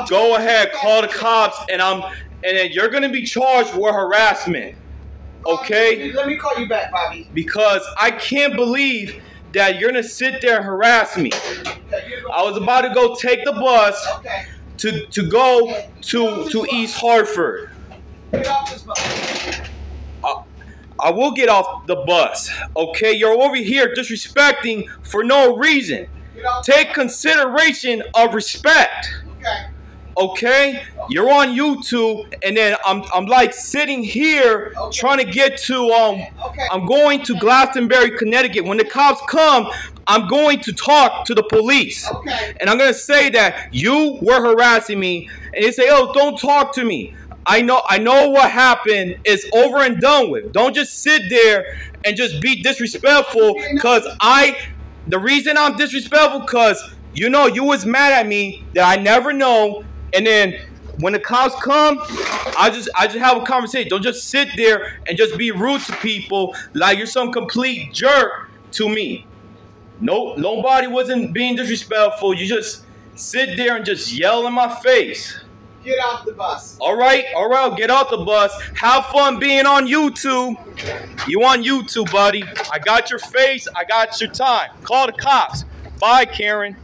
I'll Go ahead, call the cops, and I'm, and then you're gonna be charged with harassment. Okay? Let me call you back, Bobby. Because I can't believe that you're gonna sit there and harass me. Okay, you're going- I was about to go take the bus Okay. to to go to to East Hartford. Get off this bus. I will get off the bus. Okay, you're over here disrespecting for no reason. Take consideration of respect. Okay. You're on YouTube, and then I'm I'm like sitting here Okay. trying to get to um. Okay. I'm going to Glastonbury, Connecticut. When the cops come, I'm going to talk to the police. Okay. And I'm gonna say that you were harassing me, and they say, "Oh, don't talk to me." I know, I know what happened is over and done with. Don't just sit there and just be disrespectful. Cause I, the reason I'm disrespectful, cause you know you was mad at me that I never know, and then when the cops come, I just, I just have a conversation. Don't just sit there and just be rude to people like you're some complete jerk to me. No, nobody wasn't being disrespectful. You just sit there and just yell in my face. Get off the bus. All right, all right, get off the bus. Have fun being on YouTube. You on YouTube, buddy. I got your face. I got your time. Call the cops. Bye, Karen.